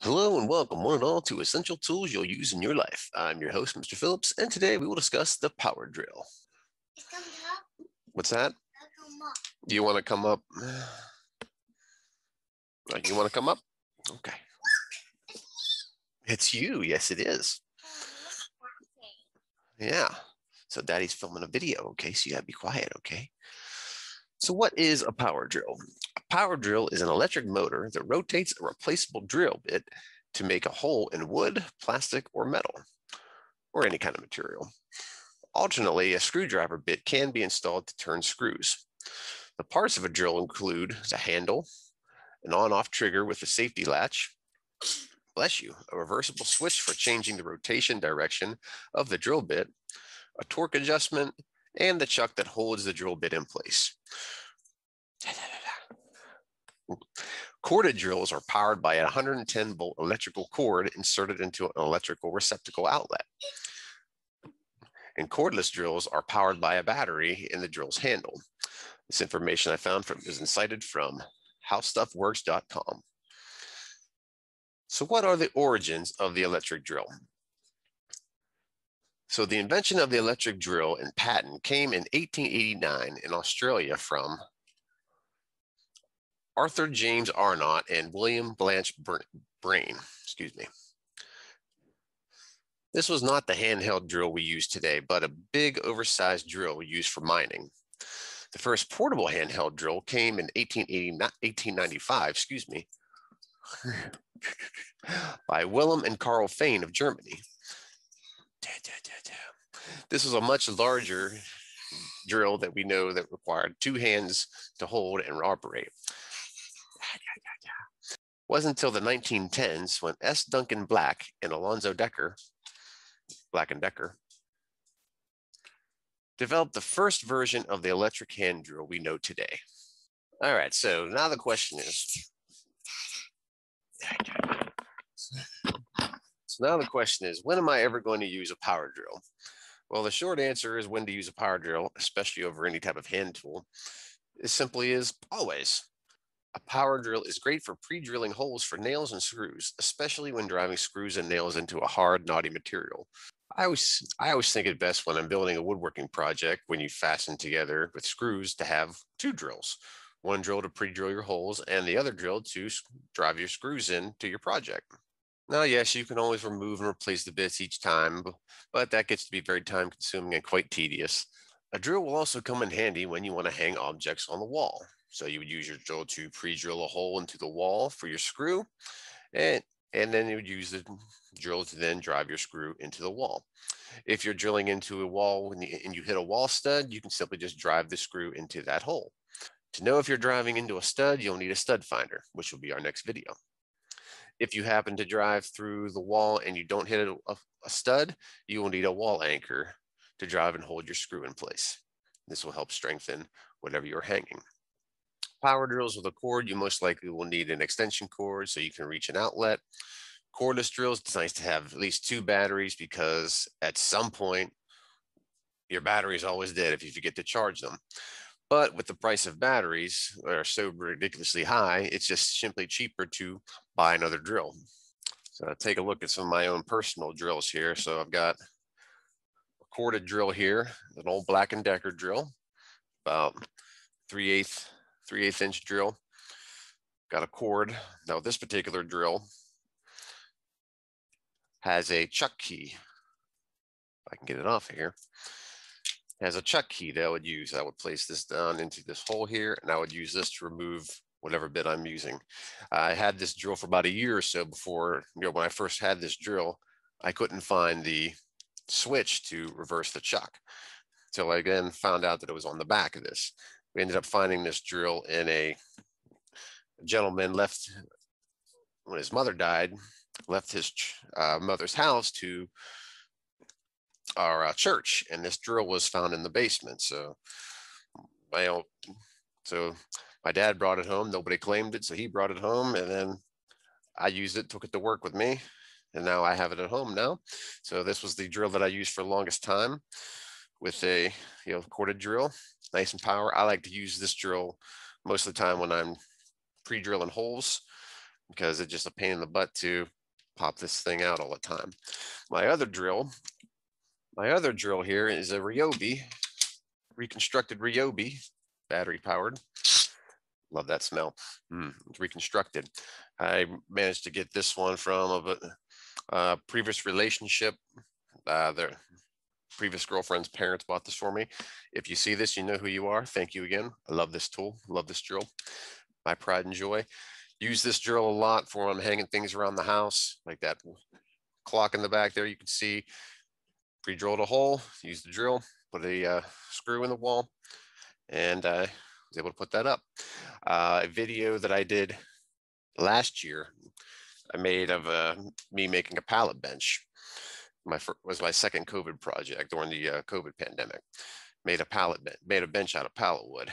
Hello and welcome, one and all, to Essential Tools You'll Use in Your Life. I'm your host, Mr. Phillips, and today we will discuss the power drill. It's coming up. What's that? Do you want to come up? You want to come up? Okay. It's you. Yes, it is. Yeah. So daddy's filming a video. Okay. So you got to be quiet. Okay. So what is a power drill? A power drill is an electric motor that rotates a replaceable drill bit to make a hole in wood, plastic, or metal, or any kind of material. Alternately, a screwdriver bit can be installed to turn screws. The parts of a drill include the handle, an on-off trigger with a safety latch, bless you, a reversible switch for changing the rotation direction of the drill bit, a torque adjustment, and the chuck that holds the drill bit in place. Corded drills are powered by a 110 volt electrical cord inserted into an electrical receptacle outlet. And cordless drills are powered by a battery in the drill's handle. This information I found from is cited from howstuffworks.com. So what are the origins of the electric drill? So the invention of the electric drill and patent came in 1889 in Australia from Arthur James Arnot and William Blanch Brain, excuse me. This was not the handheld drill we use today, but a big oversized drill used for mining. The first portable handheld drill came in 1895, excuse me, by Willem and Carl Fane of Germany. This was a much larger drill that we know that required two hands to hold and operate. It wasn't until the 1910s when S. Duncan Black and Alonzo Decker, Black and Decker, developed the first version of the electric hand drill we know today. All right, so now the question is, so now the question is, when am I ever going to use a power drill? Well, the short answer is when to use a power drill, especially over any type of hand tool, as simply is always. A power drill is great for pre-drilling holes for nails and screws, especially when driving screws and nails into a hard, knotty material. I always, I always think it best when I'm building a woodworking project when you fasten together with screws to have two drills, one drill to pre-drill your holes and the other drill to drive your screws in to your project. Now, yes, you can always remove and replace the bits each time, but that gets to be very time consuming and quite tedious. A drill will also come in handy when you want to hang objects on the wall. So you would use your drill to pre-drill a hole into the wall for your screw, and, and then you would use the drill to then drive your screw into the wall. If you're drilling into a wall and you hit a wall stud, you can simply just drive the screw into that hole. To know if you're driving into a stud, you'll need a stud finder, which will be our next video. If you happen to drive through the wall and you don't hit a, a stud, you will need a wall anchor to drive and hold your screw in place. This will help strengthen whatever you're hanging. Power drills with a cord, you most likely will need an extension cord so you can reach an outlet. Cordless drills, it's nice to have at least two batteries because at some point, your battery is always dead if you forget to charge them. But with the price of batteries that are so ridiculously high, it's just simply cheaper to buy another drill. So I take a look at some of my own personal drills here. So I've got a corded drill here, an old Black & Decker drill, about 3 8 3 8 inch drill. Got a cord. Now this particular drill has a chuck key. If I can get it off here has a chuck key that I would use. I would place this down into this hole here, and I would use this to remove whatever bit I'm using. I had this drill for about a year or so before, you know, when I first had this drill, I couldn't find the switch to reverse the chuck. So I then found out that it was on the back of this. We ended up finding this drill in a, gentleman left when his mother died, left his uh, mother's house to our uh, church, and this drill was found in the basement. So, my so my dad brought it home. Nobody claimed it, so he brought it home, and then I used it, took it to work with me, and now I have it at home now. So this was the drill that I used for longest time, with a you know corded drill, nice and power. I like to use this drill most of the time when I'm pre-drilling holes because it's just a pain in the butt to pop this thing out all the time. My other drill, my other drill here is a Ryobi, reconstructed Ryobi, battery powered. Love that smell. Mm, it's reconstructed. I managed to get this one from a, a previous relationship. Uh, their previous girlfriend's parents bought this for me. If you see this, you know who you are. Thank you again. I love this tool. Love this drill. My pride and joy. Use this drill a lot for when I'm hanging things around the house, like that clock in the back there. You can see pre-drilled a hole, use the drill, put a uh, screw in the wall, and I was able to put that up. Uh, a video that I did last year, I made of uh, me making a pallet bench. My first, was my second COVID project during the uh, COVID pandemic. Made a pallet bench. made a bench out of pallet wood.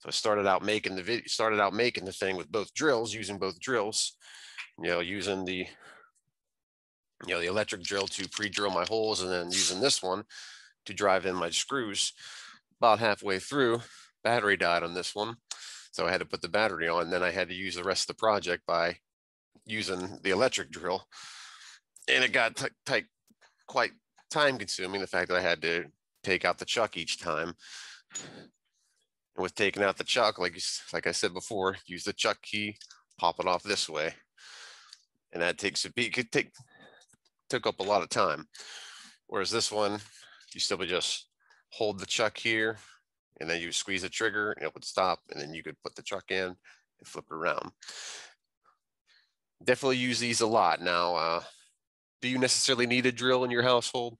So I started out making the video, started out making the thing with both drills, using both drills, you know, using the, you know, the electric drill to pre-drill my holes and then using this one to drive in my screws. About halfway through, battery died on this one. So I had to put the battery on. Then I had to use the rest of the project by using the electric drill. And it got quite time consuming, the fact that I had to take out the chuck each time And with taking out the chuck, like like I said before, use the chuck key, pop it off this way, and that takes a beat. Could take took up a lot of time. Whereas this one, you simply just hold the chuck here, and then you squeeze the trigger, and it would stop, and then you could put the chuck in and flip it around. Definitely use these a lot. Now, uh, do you necessarily need a drill in your household?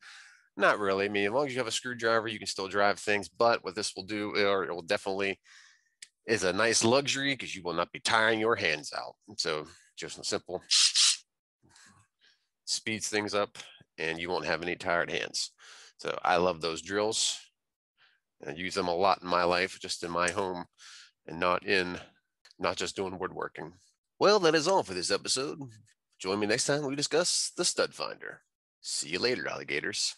Not really. I mean, as long as you have a screwdriver, you can still drive things. But what this will do, or it will definitely, is a nice luxury because you will not be tiring your hands out. So just simple speeds things up and you won't have any tired hands. So I love those drills. I use them a lot in my life, just in my home and not in, not just doing woodworking. Well, that is all for this episode. Join me next time we discuss the stud finder. See you later, alligators.